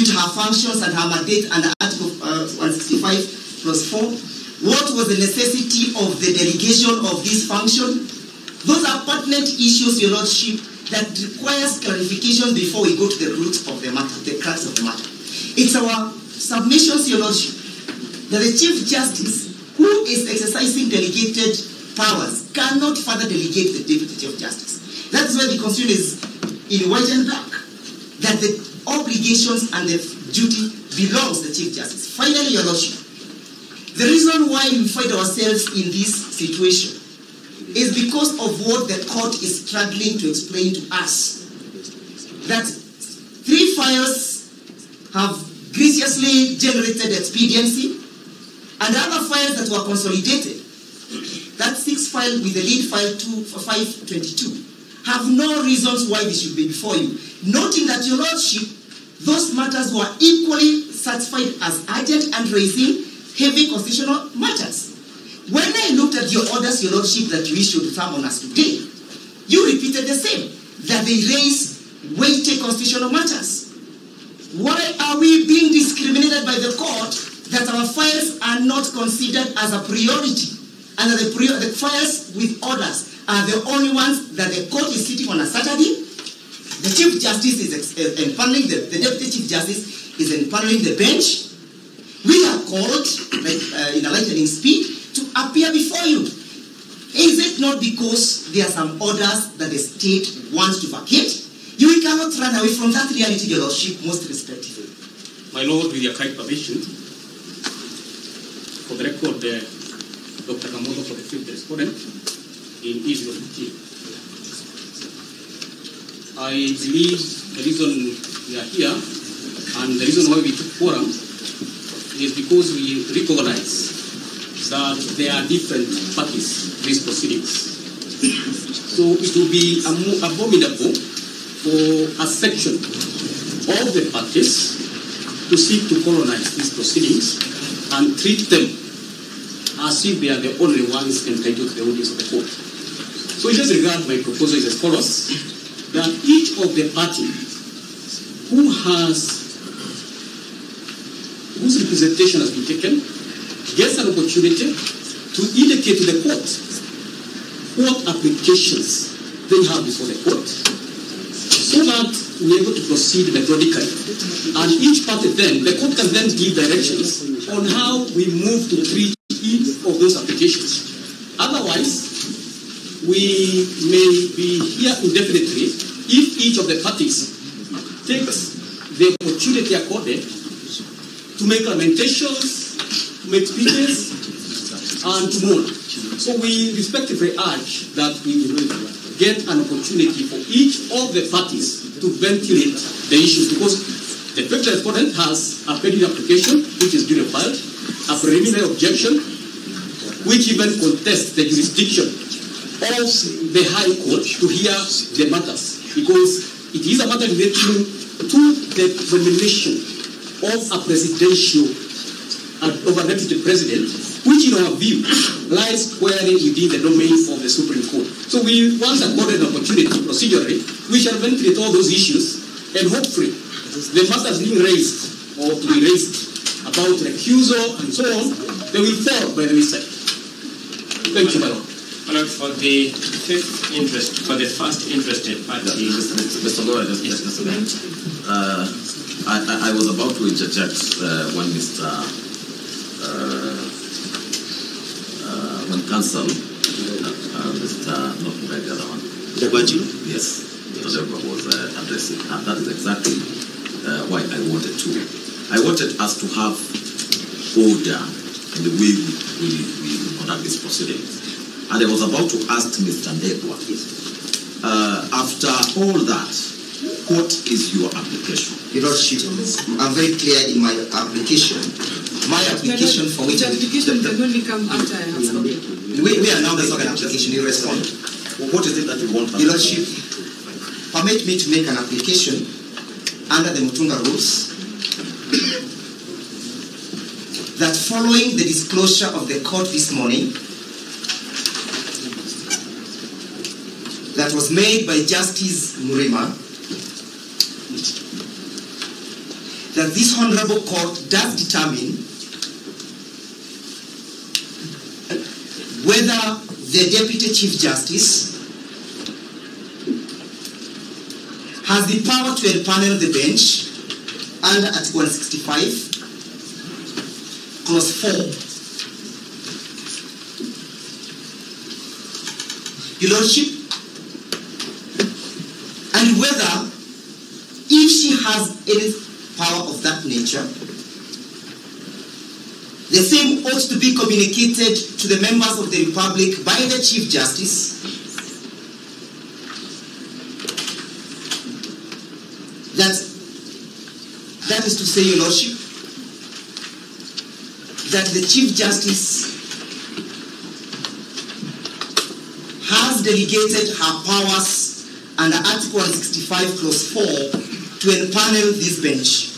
her functions and her mandate under Article uh, 165 plus 4. What was the necessity of the delegation of this function? Those are pertinent issues, Your Lordship, that requires clarification before we go to the root of the matter, the crux of the matter. It's our submissions, Your Lordship, that the Chief Justice, who is exercising delegated powers, cannot further delegate the Deputy Chief Justice. That's why the Constitution is in white and black, that the obligations and the duty belongs to the Chief Justice. Finally, Your Lordship, the reason why we find ourselves in this situation is because of what the court is struggling to explain to us. That three files have graciously generated expediency, and other files that were consolidated, that six file with the lead file two, 522, have no reasons why they should be before you. Noting that, Your Lordship, those matters were equally certified as urgent and raising heavy constitutional matters. When I looked at your orders, Your Lordship, that you issued to on us today, you repeated the same, that they raise weighty constitutional matters. Why are we being discriminated by the court that our files are not considered as a priority and that the, the files with orders are the only ones that the court is sitting on a Saturday? The Chief Justice is ex- uh, empaneling the, the Deputy Chief Justice is empaneling the bench. We are called, like uh, in a lightning speed, to appear before you. Is it not because there are some orders that the state wants to vacate? You cannot run away from that reality, Your Lordship, most respectfully. My Lord, with your kind permission, for the record, uh, Dr. Kamotho for the fifth respondent in Israel 15. I believe the reason we are here and the reason why we took forum is because we recognize that there are different parties to these proceedings. So it will be abominable for a section of the parties to seek to colonize these proceedings and treat them as if they are the only ones entitled to the audience of the court. So in this regard, my proposal is as follows, that each of the party who has, whose representation has been taken, gets an opportunity to indicate to the court what applications they have before the court so that we're able to proceed methodically. And each party then, the court can then give directions on how we move to treat each of those applications. Otherwise, we may be here indefinitely if each of the parties takes the opportunity accorded to make lamentations, to make speeches, and to mourn. So we respectfully urge that we get an opportunity for each of the parties to ventilate the issues because the fifth respondent has a pending application which is duly filed, a preliminary objection which even contests the jurisdiction of the High Court to hear the matters because it is a matter relating to the nomination of a presidential and of a deputy president, which in our view lies squarely within the domain of the Supreme Court. So we once accorded an opportunity procedurally, we shall ventilate all those issues and hopefully the matters being raised or to be raised about recusal and so on, they will fall by the wayside. Thank you, my lord. My for the fifth interest, for the first interested party, Mr. Lawyer, just, just, just a minute. Uh, I, I, I was about to interject uh, when Mr. Uh, uh, when counsel, uh, uh, Mr. not the other one. Yes, Debra was uh, addressing, and that is exactly uh, why I wanted to. I wanted us to have order in the way we, we, we conduct these proceedings. And I was about to ask Mr. Ndegwa, uh, after all that, what is your application? Your Lordship, I'm very clear in my application. My application for which The application can only come after I have spoken. we, we are now making an application, you respond. What is it that you want? Your Lordship, permit me to make an application under the Mutunga rules that following the disclosure of the court this morning that was made by Justice Mrima that this honorable court does determine whether the Deputy Chief Justice has the power to empanel the bench under Article 165, Clause 4 Your Lordship, and whether if she has any power of that nature, the same ought to be communicated to the members of the Republic by the Chief Justice. That, that is to say, Your Lordship, that the Chief Justice has delegated her powers under Article 165, Clause 4 to empanel this bench.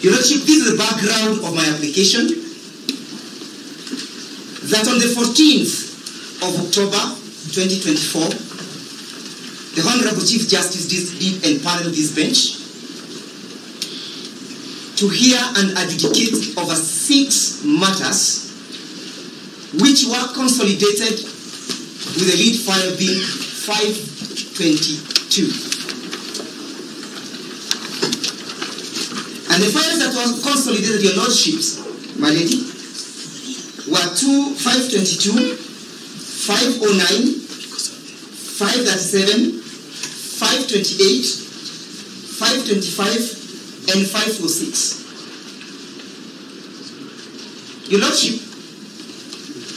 Your Lordship, this is the background of my application. That on the 14th of October 2024, the Honorable Chief Justice did, empanel this bench to hear and adjudicate over six matters which were consolidated with the lead file being 522. And the files that were consolidated, your lordships, my lady, were two, 522, 509, 537, 528, 525, and 546. Your lordship,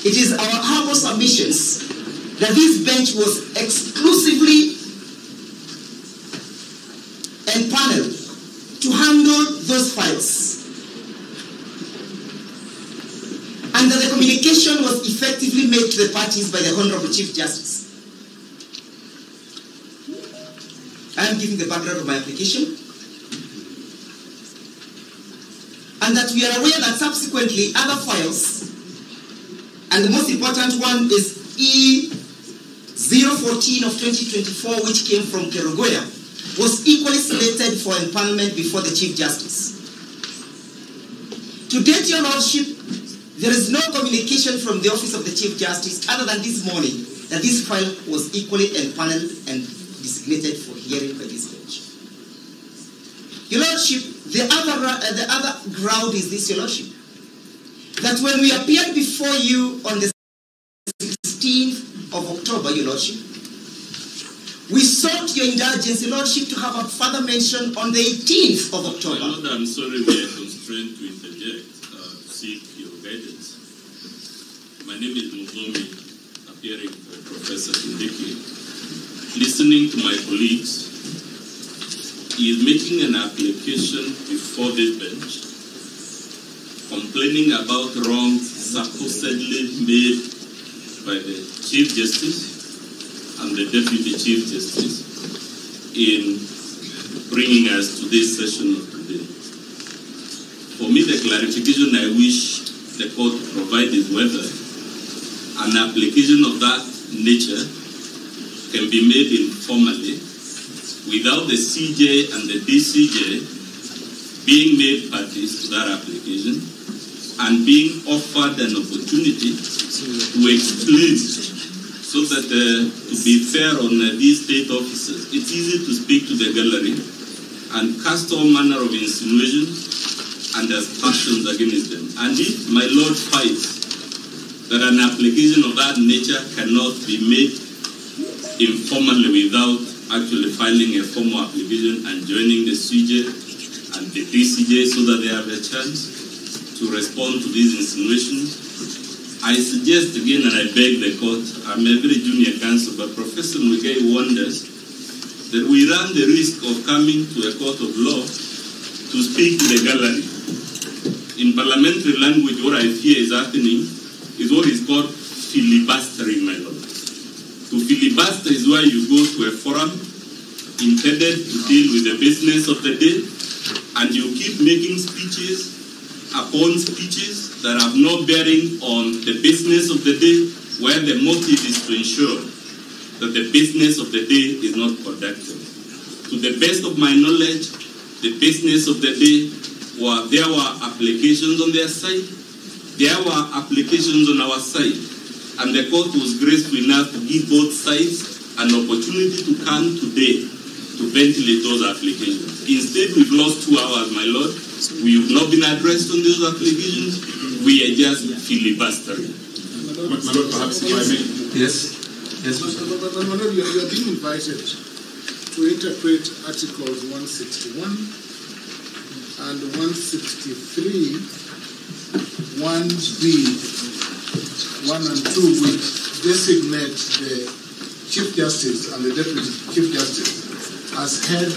it is our humble submissions that this bench was exclusively empaneled to handle those files. And that the communication was effectively made to the parties by the Honorable Chief Justice. I am giving the background of my application. And that we are aware that subsequently other files and the most important one is E014 of 2024, which came from Kerugoya, was equally slated for empanelment before the Chief Justice. To date, Your Lordship, there is no communication from the Office of the Chief Justice other than this morning that this file was equally empaneled and designated for hearing by this bench. Your Lordship, the other, uh, the other ground is this, Your Lordship that when we appeared before you on the 16th of October, Your Lordship, we sought your indulgence, Your Lordship, to have a further mention on the 18th of October. Lord, I'm sorry we are constrained to interject, uh, seek your guidance. My name is Muthomi, appearing for Professor Kindiki. Listening to my colleagues, he is making an application before this bench complaining about wrongs supposedly made by the Chief Justice and the Deputy Chief Justice in bringing us to this session of today. For me, the clarification I wish the court to provide is whether an application of that nature can be made informally without the CJ and the DCJ being made parties to that application and being offered an opportunity to explain so that uh, to be fair on uh, these state officers, it's easy to speak to the gallery and cast all manner of insinuations and aspersions against them. And if my Lord finds that an application of that nature cannot be made informally without actually filing a formal application and joining the CJ and the DCJ so that they have a chance to respond to these insinuations. I suggest again, and I beg the court, I'm a very junior counsel, but Professor Muigai wonders that we run the risk of coming to a court of law to speak to the gallery. In parliamentary language, what I fear is happening is what is called filibustering, my lord. To filibuster is where you go to a forum intended to deal with the business of the day, and you keep making speeches upon speeches that have no bearing on the business of the day, where the motive is to ensure that the business of the day is not conducted. To the best of my knowledge, the business of the day were there were applications on their side, there were applications on our side, and the court was graceful enough to give both sides an opportunity to come today to ventilate those applications. Instead, we've lost two hours, my lord. We have not been addressed on those applications. We are just filibustering. My my lord, perhaps if I may. Yes. Yes. But, but, but, my lord, you are, you are being invited to interpret Articles 161 and 163, 1B, 1 and 2, which designate the Chief Justice and the Deputy Chief Justice as head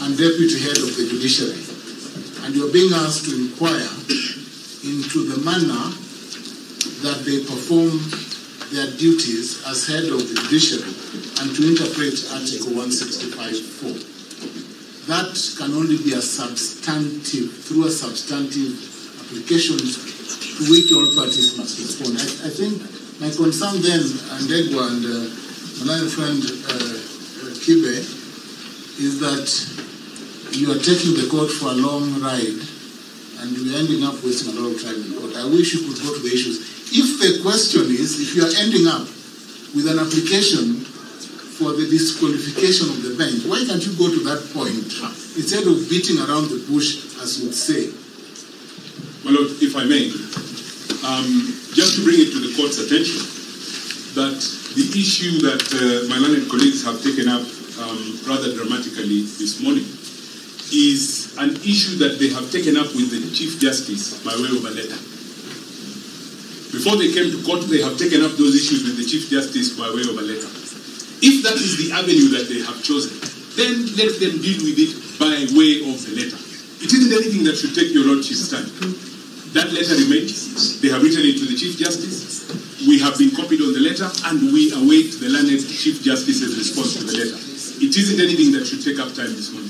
and deputy head of the judiciary. And you are being asked to inquire into the manner that they perform their duties as head of the judiciary and to interpret Article 165.4. That can only be a substantive, through a substantive application to which all parties must respond. I, I think my concern then, Ndegwa and uh, my friend uh, Kibe, is that you are taking the court for a long ride and are ending up wasting a lot of time in court. I wish you could go to the issues. If the question is, if you are ending up with an application for the disqualification of the bench, why can't you go to that point instead of beating around the bush, as you would say? Lord, if I may, um, just to bring it to the court's attention, that the issue that uh, my learned colleagues have taken up um, rather dramatically this morning is an issue that they have taken up with the Chief Justice by way of a letter. Before they came to court, they have taken up those issues with the Chief Justice by way of a letter. If that is the avenue that they have chosen, then let them deal with it by way of the letter. It isn't anything that should take your lordship's time. That letter remains. They have written it to the Chief Justice. We have been copied on the letter, and we await the learned Chief Justice's response to the letter. It isn't anything that should take up time this morning.